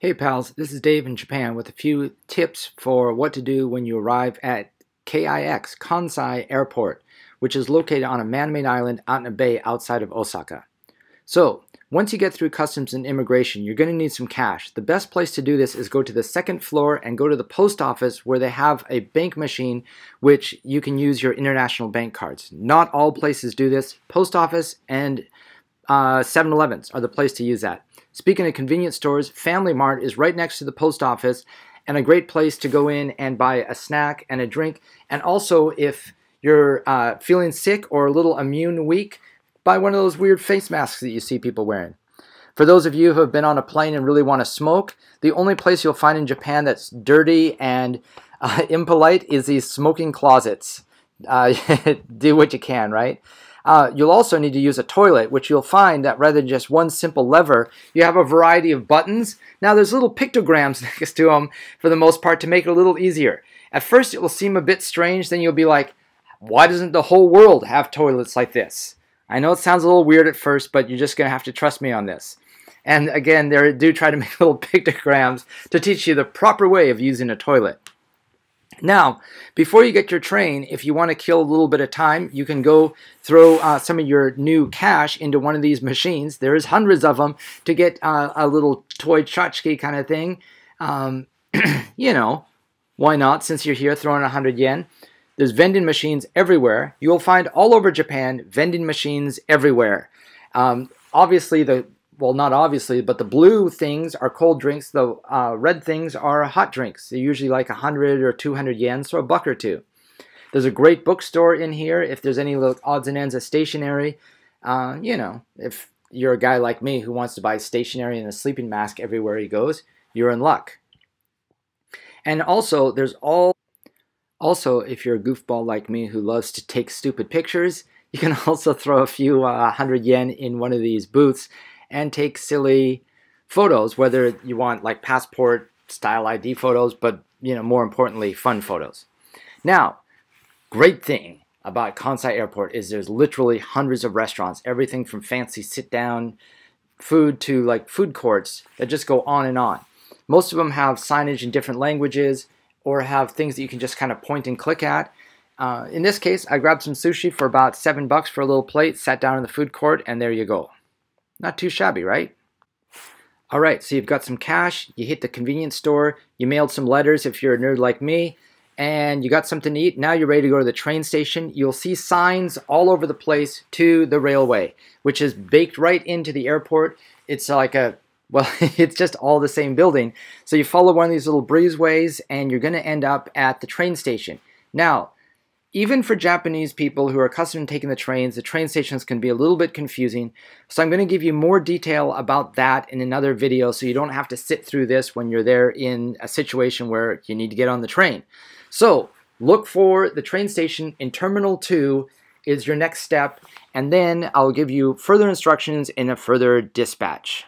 Hey pals, this is Dave in Japan with a few tips for what to do when you arrive at KIX, Kansai Airport, which is located on a man-made island out in a bay outside of Osaka. So, once you get through customs and immigration, you're going to need some cash. The best place to do this is go to the second floor and go to the post office where they have a bank machine which you can use your international bank cards. Not all places do this. Post office and 7-Elevens uh, are the place to use that. Speaking of convenience stores, Family Mart is right next to the post office and a great place to go in and buy a snack and a drink. And also, if you're uh, feeling sick or a little immune weak, buy one of those weird face masks that you see people wearing. For those of you who have been on a plane and really want to smoke, the only place you'll find in Japan that's dirty and uh, impolite is these smoking closets. Uh, do what you can, right? Uh, you'll also need to use a toilet, which you'll find that rather than just one simple lever, you have a variety of buttons. Now there's little pictograms next to them for the most part to make it a little easier. At first it will seem a bit strange, then you'll be like, why doesn't the whole world have toilets like this? I know it sounds a little weird at first, but you're just going to have to trust me on this. And again, they do try to make little pictograms to teach you the proper way of using a toilet. Now, before you get your train, if you want to kill a little bit of time, you can go throw uh, some of your new cash into one of these machines. There's hundreds of them to get uh, a little toy tchotchke kind of thing. Um, you know, why not? Since you're here throwing 100 yen. There's vending machines everywhere. You will find all over Japan vending machines everywhere. Um, obviously, the well, not obviously, but the blue things are cold drinks. The uh, red things are hot drinks. They're usually like 100 or 200 yen, so a buck or two. There's a great bookstore in here. If there's any little odds and ends of stationery, uh, you know, if you're a guy like me who wants to buy stationery and a sleeping mask everywhere he goes, you're in luck. And also, there's all. Also, if you're a goofball like me who loves to take stupid pictures, you can also throw a few uh, hundred yen in one of these booths and take silly photos, whether you want like passport style ID photos, but you know, more importantly, fun photos. Now, great thing about Kansai Airport is there's literally hundreds of restaurants, everything from fancy sit down food to like food courts that just go on and on. Most of them have signage in different languages or have things that you can just kind of point and click at. Uh, in this case, I grabbed some sushi for about seven bucks for a little plate, sat down in the food court, and there you go. Not too shabby, right? All right, so you've got some cash, you hit the convenience store, you mailed some letters if you're a nerd like me, and you got something to eat. Now you're ready to go to the train station. You'll see signs all over the place to the railway, which is baked right into the airport. It's like a, well, it's just all the same building. So you follow one of these little breezeways and you're going to end up at the train station. Now, even for Japanese people who are accustomed to taking the trains, the train stations can be a little bit confusing. So I'm going to give you more detail about that in another video so you don't have to sit through this when you're there in a situation where you need to get on the train. So look for the train station in Terminal 2 is your next step, and then I'll give you further instructions in a further dispatch.